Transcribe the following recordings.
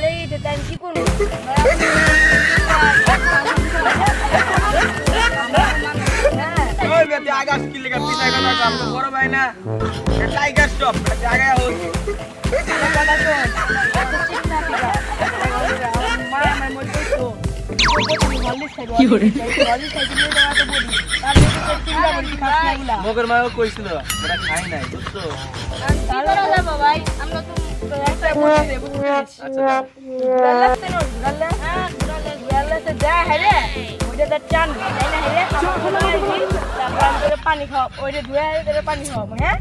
তাই কি করব? হ্যাঁ ওই বেতে আগা স্কিল লেগে পিছাই কথা কাম তো বড় ভাই না টাইগার স্টপ আগে হোক। কথা শোন এত ঠিক না মা আমার মধ্যে তো কি মগর মাও কইছিল খাই নাই বুঝছ করা যা পানি খাও ওইটা ধুয়ে পানি খাও হ্যাঁ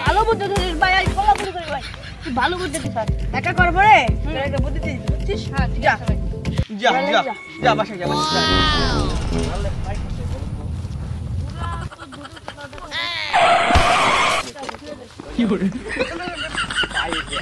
ভালো বুদ্ধি ধরিস ভাই আই ভালো বুদ্ধি করি ভাই তুই ভালো বুদ্ধি দিস একা করব রে তোর একটা বুদ্ধি দিস বুঝছিস হ্যাঁ আছে ভাই যা। যা 有人，啥意思？